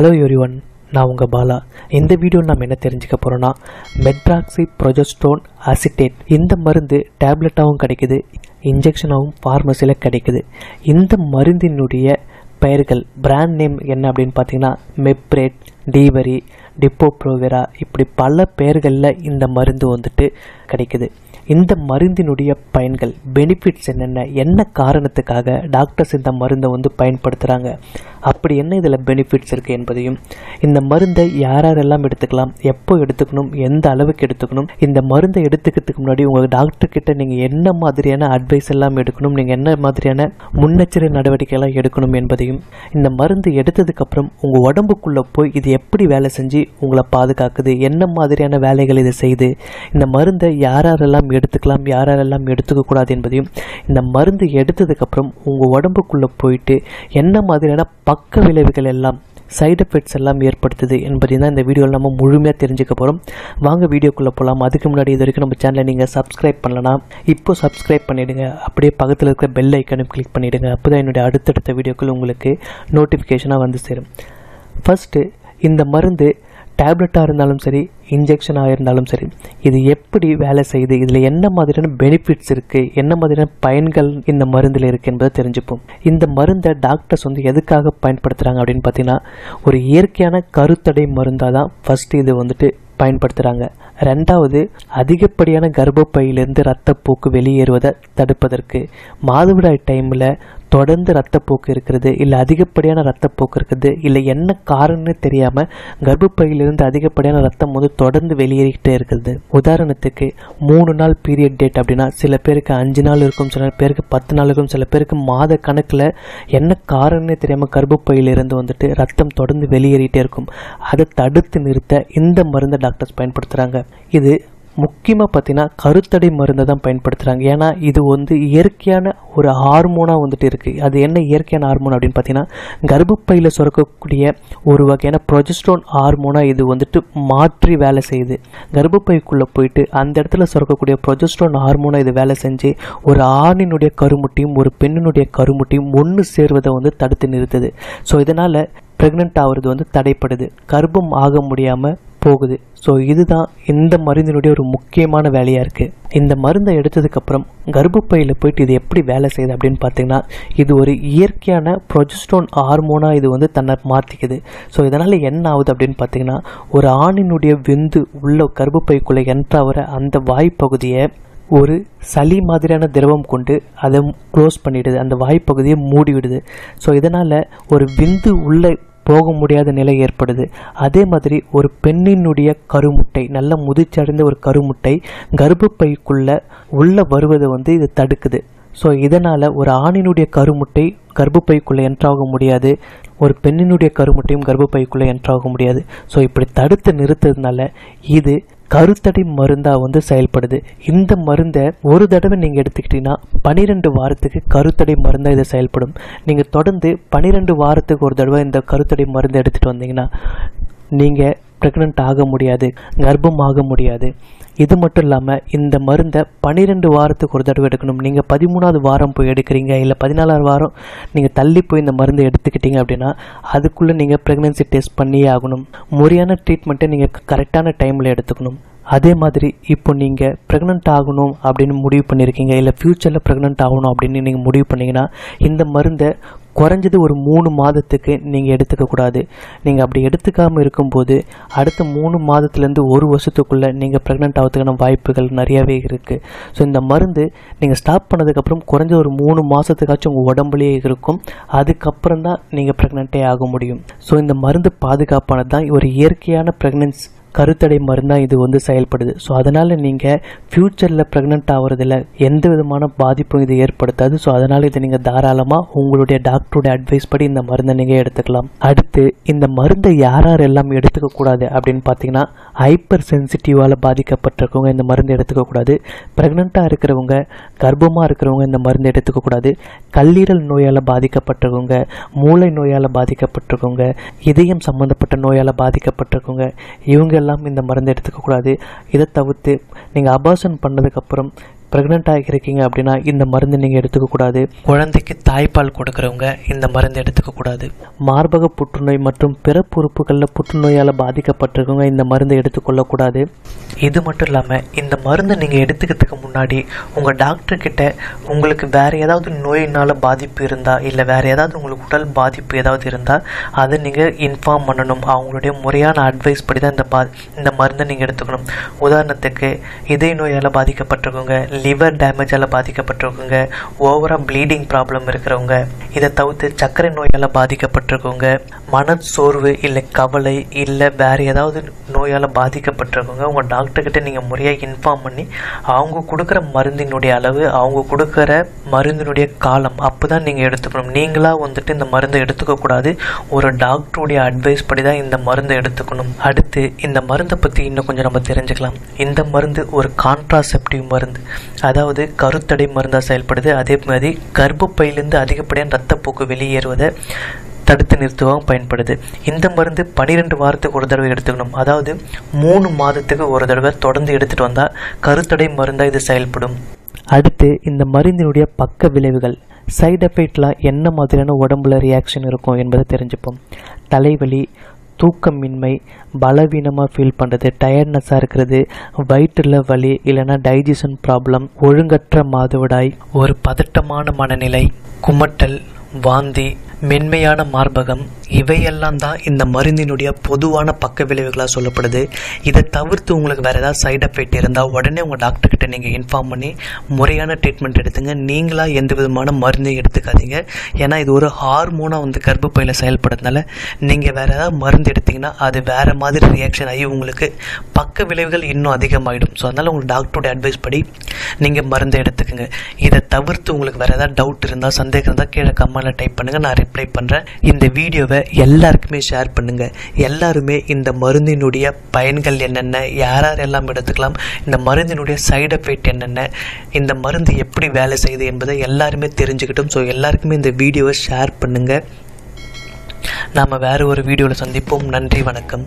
Hello everyone நான் உங்கள் பாலா. இந்த வீடியோ நம்ம என்ன தெரிஞ்சுக்க போகிறோன்னா மெட்ராக்சி ப்ரொஜஸ்ட்ரோன் அசிட்டேட் இந்த மருந்து டேப்லெட்டாகவும் கிடைக்குது இன்ஜெக்ஷனாகவும் ஃபார்மசியில் கிடைக்குது. இந்த மருந்தினுடைய பெயர்கள் பிராண்ட் நேம் என்ன அப்படின்னு பார்த்தீங்கன்னா மெப்ரேட் டீவரி டிப்போப்ரோவேரா இப்படி பல பெயர்களில் இந்த மருந்து வந்துட்டு கிடைக்குது. இந்த மருந்தினுடைய பயன்கள் பெனிஃபிட்ஸ் என்னென்ன என்ன காரணத்துக்காக டாக்டர்ஸ் இந்த மருந்தை வந்து பயன்படுத்துகிறாங்க அப்படி என்ன இதில் பெனிஃபிட்ஸ் இருக்குது என்பதையும் இந்த மருந்தை யார் யாரெல்லாம் எடுத்துக்கலாம் எப்போ எடுத்துக்கணும் எந்த அளவுக்கு எடுத்துக்கணும் இந்த மருந்தை எடுத்துக்கிறதுக்கு முன்னாடி உங்கள் டாக்டர்கிட்ட நீங்கள் என்ன மாதிரியான அட்வைஸ் எல்லாம் எடுக்கணும் நீங்கள் என்ன மாதிரியான முன்னெச்சரிக்கை நடவடிக்கையெல்லாம் எடுக்கணும் என்பதையும் இந்த மருந்து எடுத்ததுக்கப்புறம் உங்கள் உடம்புக்குள்ளே போய் இது எப்படி வேலை செஞ்சு உங்களை பாதுகாக்குது என்ன மாதிரியான வேலைகள் இது செய்யுது இந்த மருந்தை யார் யாரெல்லாம் எடுத்துக்கலாம் யார் யாரெல்லாம் எடுத்துக்கக்கூடாது என்பதையும் இந்த மருந்து எடுத்ததுக்கப்புறம் உங்கள் உடம்புக்குள்ளே போயிட்டு என்ன மாதிரியான பக்க விளைவுகள் எல்லாம் சைடு எஃபெக்ட்ஸ் எல்லாம் ஏற்படுத்துது என்பதை தான் இந்த வீடியோவில் நம்ம முழுமையாக தெரிஞ்சுக்க போகிறோம் வாங்க வீடியோக்குள்ளே போகலாம் அதுக்கு முன்னாடி இது வரைக்கும் நம்ம சேனலை நீங்கள் சப்ஸ்கிரைப் பண்ணலாம் இப்போ சப்ஸ்கிரைப் பண்ணிவிடுங்க அப்படியே பக்கத்தில் இருக்கிற பெல் ஐக்கனும் கிளிக் பண்ணிவிடுங்க அப்போ தான் என்னுடைய அடுத்தடுத்த வீடியோக்கள் உங்களுக்கு நோட்டிஃபிகேஷனாக வந்து சேரும். ஃபஸ்ட்டு இந்த மருந்து டேப்லெட்டாக இருந்தாலும் சரி இன்ஜெக்ஷனாக இருந்தாலும் சரி இது எப்படி வேலை செய்யுது இதில் என்ன மாதிரியான பெனிஃபிட்ஸ் இருக்குது என்ன மாதிரியான பயன்கள் இந்த மருந்தில் இருக்குது என்பதை தெரிஞ்சுப்போம். இந்த மருந்தை டாக்டர்ஸ் வந்து எதுக்காக பயன்படுத்துகிறாங்க அப்படின்னு பார்த்தீங்கன்னா ஒரு இயற்கையான கருத்தடை மருந்தாக தான் ஃபஸ்ட்டு இது வந்துட்டு பயன்படுத்துகிறாங்க ரெண்டாவது அதிகப்படியான கர்ப்பப்பையிலிருந்து ரத்தப்போக்கு வெளியேறுவதை தடுப்பதற்கு. மாதவிடாய் டைமில் தொடர்ந்து ரத்தப்போக்கு இருக்கிறது இல்லை அதிகப்படியான ரத்தப்போக்கு இருக்குது இல்லை என்ன காரணம்னு தெரியாமல் கர்ப்பப்பையிலிருந்து அதிகப்படியான ரத்தம் வந்து தொடர்ந்து வெளியேறிக்கிட்டே இருக்குது. உதாரணத்துக்கு மூணு நாள் பீரியட் டேட் அப்படின்னா சில பேருக்கு அஞ்சு நாள் இருக்கும் சில பேருக்கு பத்து நாள் இருக்கும் சில பேருக்கு மாத கணக்கில் என்ன காரணம்னு தெரியாமல் கர்ப்பப்பையிலிருந்து வந்துட்டு ரத்தம் தொடர்ந்து வெளியேறிட்டே இருக்கும். அதை தடுத்து நிறுத்த இந்த மருந்தை டாக்டர்ஸ் பயன்படுத்துகிறாங்க இது முக்கியமாக பார்த்தீங்கன்னா கருத்தடை மருந்தை தான் பயன்படுத்துகிறாங்க ஏன்னா இது வந்து இயற்கையான ஒரு ஹார்மோனாக வந்துட்டு இருக்குது அது என்ன இயற்கையான ஹார்மோன் அப்படின்னு பார்த்தீங்கன்னா கர்ப்பப்பையில் சுரக்கக்கூடிய ஒரு வகையான ப்ரொஜெஸ்ட்ரோன் ஹார்மோனாக இது வந்துட்டு மாற்றி வேலை செய்யுது. கர்ப்பப்பைக்குள்ளே போயிட்டு அந்த இடத்துல சுரக்கக்கூடிய ப்ரொஜெஸ்ட்ரோன் ஹார்மோனாக இது வேலை செஞ்சு ஒரு ஆணினுடைய கருமுட்டியும் ஒரு பெண்ணினுடைய கருமுட்டியும் ஒன்று சேர்வதை வந்து தடுத்து நிறுத்துது. ஸோ இதனால் ப்ரெக்னென்ட் ஆகிறது வந்து தடைப்படுது. கர்ப்பம் ஆக முடியாமல் போகுது. ஸோ இதுதான் இந்த மருந்தினுடைய ஒரு முக்கியமான வேலையாக இருக்குது இந்த மருந்தை எடுத்ததுக்கப்புறம் கர்ப்பப்பையில் போயிட்டு இது எப்படி வேலை செய்யுது அப்படின்னு பார்த்தீங்கன்னா இது ஒரு இயற்கையான ப்ரொஜஸ்டோன் ஹார்மோனாக இது வந்து தன்னை மாற்றிக்குது ஸோ இதனால் என்ன ஆகுது அப்படின்னு பார்த்தீங்கன்னா ஒரு ஆணினுடைய விந்து உள்ள கர்ப்பப்பைக்குள்ளே என்ட்ராகிற அந்த வாய்ப்பகுதியை ஒரு சளி மாதிரியான திரவம் கொண்டு அதை க்ளோஸ் பண்ணிடுது. அந்த வாய்ப்பகுதியை மூடிவிடுது. ஸோ இதனால் ஒரு விந்து உள்ள போக முடியாத நிலை ஏற்படுது. அதே மாதிரி ஒரு பெண்ணினுடைய கருமுட்டை நல்ல முதிர்ச்சியடைந்த ஒரு கருமுட்டை கர்ப்பப்பைக்குள்ளே உள்ள வருவதை வந்து இது தடுக்குது. ஸோ இதனால் ஒரு ஆணினுடைய கருமுட்டை கர்ப்பப்பைக்குள்ளே என்ட்ராக முடியாது. ஒரு பெண்ணினுடைய கருமுட்டையும் கர்ப்பப்பைக்குள்ளே என்ட்ராக முடியாது. ஸோ இப்படி தடுத்து நிறுத்துறதுனால இது கருத்தடை மருந்தாக வந்து செயல்படுது. இந்த மருந்தை ஒரு தடவை நீங்கள் எடுத்துக்கிட்டீங்கன்னா பன்னிரெண்டு வாரத்துக்கு கருத்தடை மருந்தாக இது செயல்படும். நீங்கள் தொடர்ந்து பன்னிரெண்டு வாரத்துக்கு ஒரு தடவை இந்த கருத்தடை மருந்து எடுத்துகிட்டு வந்தீங்கன்னா நீங்கள் ப்ரெக்னென்ட் ஆக முடியாது கர்ப்பம் ஆக முடியாது. இது மட்டும் இல்லாமல் இந்த மருந்தை பன்னிரெண்டு வாரத்துக்கு ஒரு தடவை எடுக்கணும். நீங்கள் பதிமூணாவது வாரம் போய் எடுக்கிறீங்க இல்லை பதினாலாவது வாரம் நீங்கள் தள்ளி போய் இந்த மருந்தை எடுத்துக்கிட்டீங்க அப்படின்னா அதுக்குள்ளே நீங்கள் ப்ரெக்னென்சி டெஸ்ட் பண்ணியே ஆகணும். முறையான ட்ரீட்மெண்ட்டை நீங்கள் கரெக்டான டைமில் எடுத்துக்கணும். அதே மாதிரி இப்போ நீங்கள் ப்ரெக்னென்ட் ஆகணும் அப்படின்னு முடிவு பண்ணியிருக்கீங்க இல்லை ஃப்யூச்சரில் ப்ரெக்னென்ட் ஆகணும் அப்படின்னு நீங்கள் முடிவு பண்ணிங்கன்னா இந்த மருந்தை குறைஞ்சது ஒரு மூணு மாதத்துக்கு நீங்கள் எடுத்துக்கக்கூடாது நீங்கள் அப்படி எடுத்துக்காமல் இருக்கும்போது அடுத்த மூணு மாதத்துலேருந்து ஒரு வருஷத்துக்குள்ளே நீங்கள் ப்ரெக்னென்ட் ஆகிறதுக்கான வாய்ப்புகள் நிறையவே இருக்குது ஸோ இந்த மருந்து நீங்கள் ஸ்டாப் பண்ணதுக்கப்புறம் குறைஞ்ச ஒரு மூணு மாதத்துக்காச்சும் உங்கள் உடம்புலேயே இருக்கும். அதுக்கப்புறம் தான் நீங்கள் ப்ரெக்னென்ட்டே ஆக முடியும். ஸோ இந்த மருந்து பாதுகாப்பானது தான் ஒரு இயற்கையான ப்ரெக்னென்சி கருத்தடை மருந்தாக இது வந்து செயல்படுது. ஸோ அதனால் நீங்கள் ஃப்யூச்சரில் ப்ரெக்னென்ட் ஆகிறதுல எந்த விதமான பாதிப்பும் இது ஏற்படுத்தாது. ஸோ அதனால் இதை நீங்கள் தாராளமாக உங்களுடைய டாக்டருடைய அட்வைஸ் படி இந்த மருந்தை நீங்கள் எடுத்துக்கலாம். அடுத்து இந்த மருந்தை யார் யார் எல்லாம் எடுத்துக்கக்கூடாது அப்படின்னு பார்த்தீங்கன்னா ஹைப்பர் சென்சிட்டிவால் பாதிக்கப்பட்டிருக்கவங்க இந்த மருந்து எடுத்துக்கக்கூடாது ப்ரெக்னெண்ட்டாக இருக்கிறவங்க கர்ப்பமாக இருக்கிறவங்க இந்த மருந்து எடுத்துக்கக்கூடாது கல்லீரல் நோயால் பாதிக்கப்பட்டிருக்கவங்க மூளை நோயால் பாதிக்கப்பட்டிருக்கவங்க இதயம் சம்மந்தப்பட்ட நோயால் பாதிக்கப்பட்டிருக்கவங்க இவங்க எல்லாம் இந்த மருந்து எடுத்துக்கக்கூடாது. இதை தவிர்த்து நீங்கள் அபார்ஷன் பண்ணதுக்கப்புறம் ப்ரெக்னென்ட் இருக்கீங்க அப்படின்னா இந்த மருந்து நீங்கள் எடுத்துக்கக்கூடாது. குழந்தைக்கு தாய்ப்பால் கொடுக்குறவங்க இந்த மருந்து எடுத்துக்கக்கூடாது. மார்பக புற்றுநோய் மற்றும் பிற பொறுப்புகளில் புற்றுநோயால் பாதிக்கப்பட்டிருக்கவங்க இந்த மருந்தை எடுத்துக்கொள்ளக்கூடாது. இது மட்டும் இல்லாமல் இந்த மருந்தை நீங்கள் எடுத்துக்கிறதுக்கு முன்னாடி உங்கள் டாக்டர் கிட்ட உங்களுக்கு வேறு ஏதாவது நோயினால் பாதிப்பு இருந்தால் இல்லை வேறு ஏதாவது உங்களுக்கு உடல் பாதிப்பு ஏதாவது இருந்தால் அதை நீங்கள் இன்ஃபார்ம் பண்ணணும். அவங்களுடைய முறையான அட்வைஸ் படி தான் இந்த பா இந்த மருந்தை நீங்கள் எடுத்துக்கணும். உதாரணத்துக்கு இதய நோயால் பாதிக்கப்பட்டிருக்கவங்க லிவர் டேமேஜால் பாதிக்கப்பட்டிருக்கவங்க ஓவராக ப்ளீடிங் ப்ராப்ளம் இருக்கிறவங்க. இதை தவிர்த்து சர்க்கரை நோயால் பாதிக்கப்பட்டிருக்கவங்க மனச்சோர்வு இல்லை கவலை இல்லை வேறு ஏதாவது நோயால் பாதிக்கப்பட்டிருக்கவங்க உங்கள் டாக்டர்கிட்ட நீங்கள் முறையாக இன்ஃபார்ம் பண்ணி அவங்க கொடுக்குற மருந்தினுடைய அளவு அவங்க கொடுக்குற மருந்தினுடைய காலம் அப்போ தான் நீங்கள் எடுத்துக்கணும். நீங்களாக வந்துட்டு இந்த மருந்தை எடுத்துக்கக்கூடாது ஒரு டாக்டருடைய அட்வைஸ் படி தான் இந்த மருந்தை எடுத்துக்கணும். அடுத்து இந்த மருந்தை பற்றி இன்னும் கொஞ்சம் நம்ம தெரிஞ்சுக்கலாம். இந்த மருந்து ஒரு கான்ட்ராசெப்டிவ் மருந்து. அதாவது கருத்தடை மருந்தாக செயல்படுது. அதே மாதிரி கர்ப்பப்பையிலேருந்து அதிகப்படியான ரத்தப்போக்கு வெளியேறுவதை தடுத்து நிறுத்துவாகவும் பயன்படுது. இந்த மருந்து பன்னிரெண்டு வாரத்துக்கு ஒரு தடவை எடுத்துக்கணும். அதாவது மூணு மாதத்துக்கு ஒரு தடவை தொடர்ந்து எடுத்துகிட்டு வந்தால் கருத்தடை மருந்தாக இது செயல்படும். அடுத்து இந்த மருந்தினுடைய பக்க விளைவுகள். சைடு எஃபெக்ட்லாம் என்ன மாதிரியான உடம்புல ரியாக்ஷன் இருக்கும் என்பதை தெரிஞ்சுப்போம். தலைவலி தூக்கமின்மை பலவீனமாக ஃபீல் பண்ணுறது டயர்ட்னஸாக இருக்கிறது வயிற்றில் வலி இல்லைன்னா டைஜஷன் ப்ராப்ளம் ஒழுங்கற்ற மாதவிடாய் ஒரு பதட்டமான மனநிலை குமட்டல் வாந்தி மென்மையான மார்பகம் இவையெல்லாம் தான் இந்த மருந்தினுடைய பொதுவான பக்க விளைவுகளாக சொல்லப்படுது. இதை தவிர்த்து உங்களுக்கு வேறு ஏதாவது சைடு எஃபெக்ட் இருந்தால் உடனே உங்கள் டாக்டர்கிட்ட நீங்கள் இன்ஃபார்ம் பண்ணி முறையான ட்ரீட்மெண்ட் எடுத்துங்க. நீங்களாக எந்த விதமான மருந்தையும் எடுத்துக்காதீங்க. ஏன்னா இது ஒரு ஹார்மோனாக வந்து கர்ப்பப்பையில் செயல்படுறதுனால நீங்கள் வேறு ஏதாவது மருந்து எடுத்தீங்கன்னா அது வேறு மாதிரி ரியாக்ஷன் ஆகி உங்களுக்கு பக்க விளைவுகள் இன்னும் அதிகமாகிடும் ஸோ அதனால் உங்கள் டாக்டரோட அட்வைஸ் படி நீங்கள் மருந்தை எடுத்துக்கோங்க. இதை தவிர்த்து உங்களுக்கு வேறு ஏதாவது டவுட் இருந்தால் சந்தேகம் இருந்தால் கீழே கம்மாவில் டைப் பண்ணுங்கள் நான் அப்ளை பண்ணுறேன் இந்த வீடியோவை எல்லாருக்குமே ஷேர் பண்ணுங்கள் எல்லாருமே இந்த மருந்தினுடைய பயன்கள் என்னென்ன யார் யார் எல்லாம் எடுத்துக்கலாம் இந்த மருந்தினுடைய சைடு எஃபெக்ட் என்னென்ன இந்த மருந்து எப்படி வேலை செய்யுது என்பதை எல்லாருமே தெரிஞ்சுக்கிட்டும். ஸோ எல்லாருக்குமே இந்த வீடியோவை ஷேர் பண்ணுங்கள் நாம் வேறு ஒரு வீடியோவில் சந்திப்போம். நன்றி வணக்கம்.